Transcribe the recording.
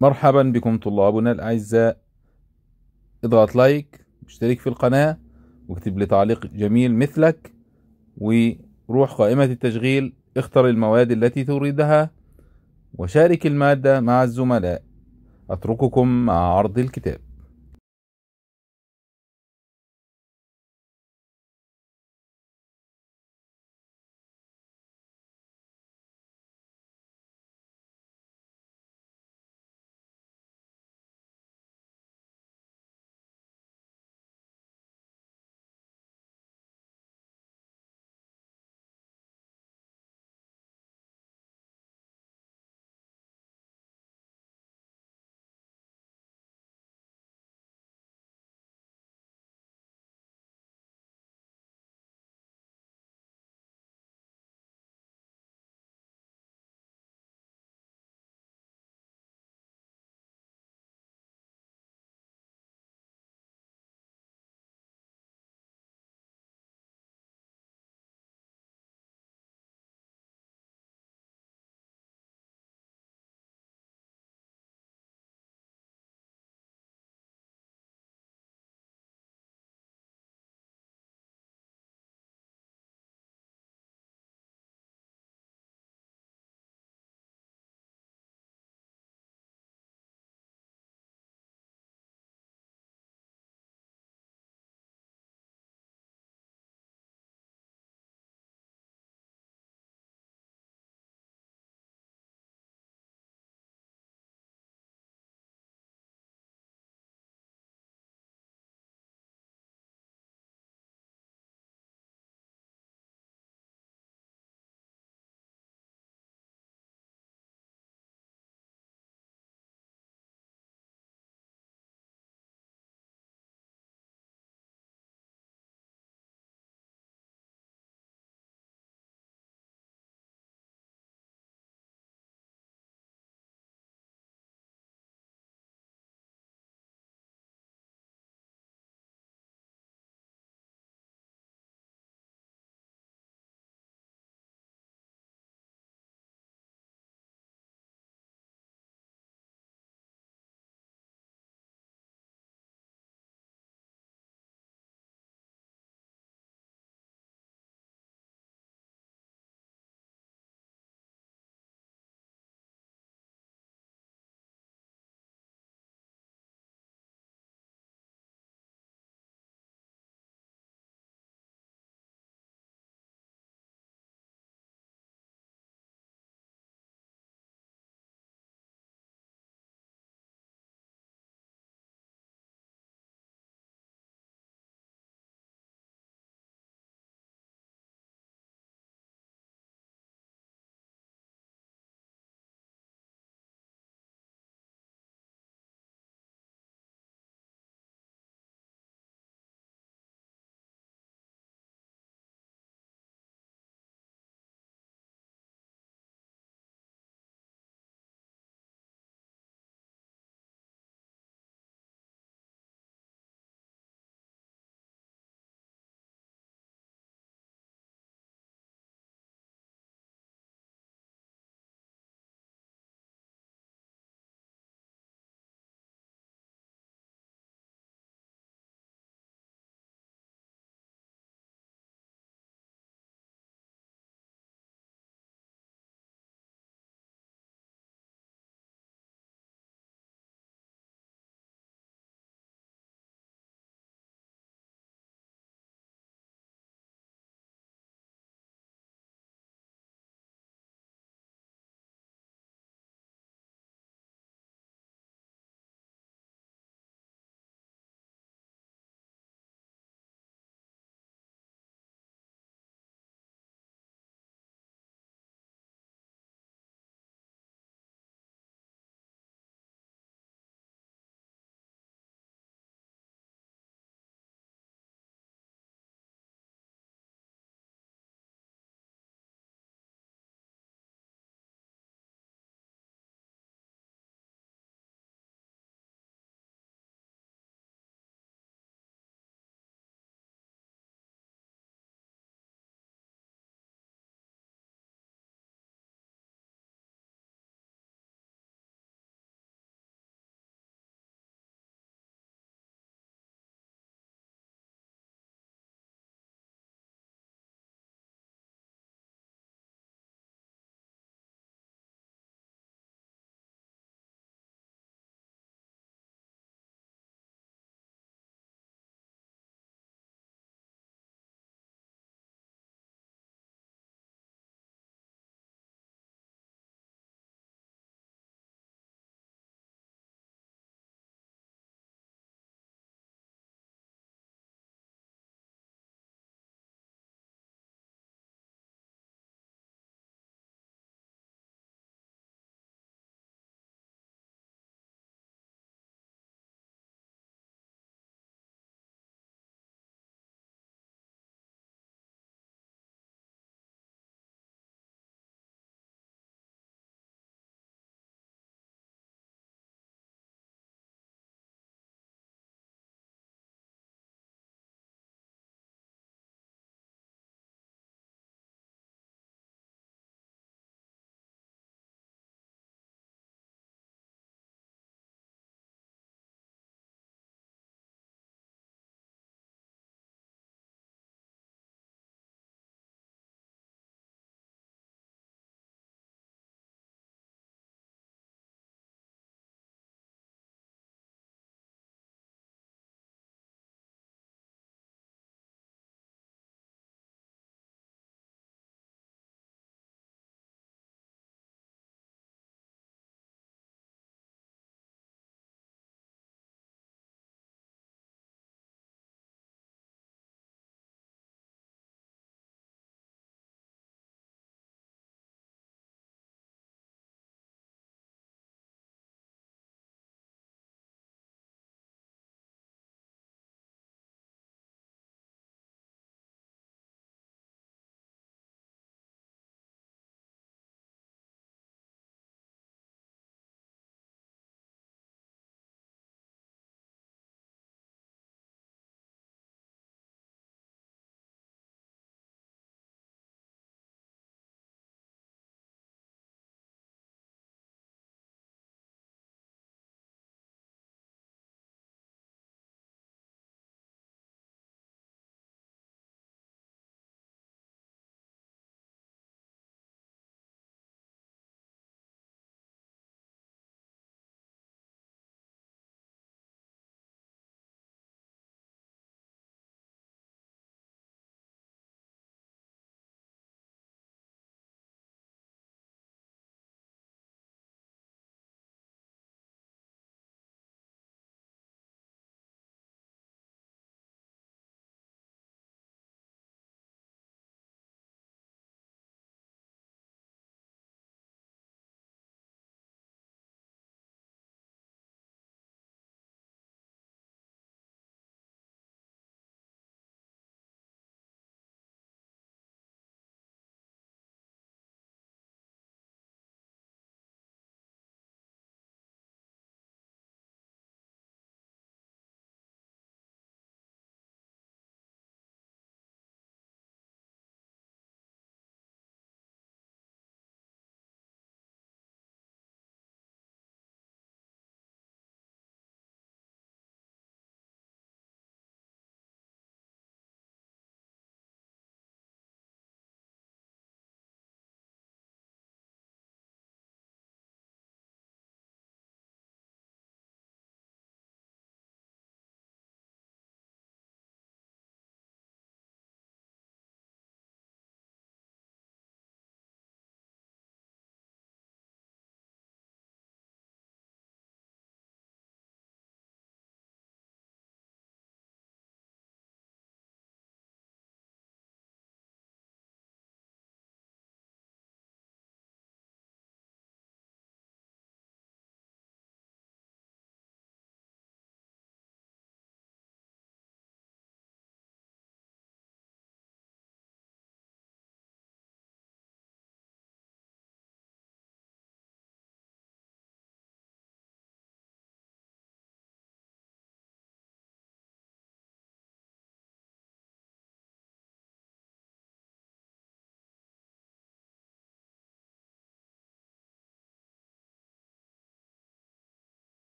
مرحبا بكم طلابنا الأعزاء. اضغط لايك اشترك في القناة واكتب لي تعليق جميل مثلك وروح قائمة التشغيل اختر المواد التي تريدها وشارك المادة مع الزملاء. أترككم مع عرض الكتاب.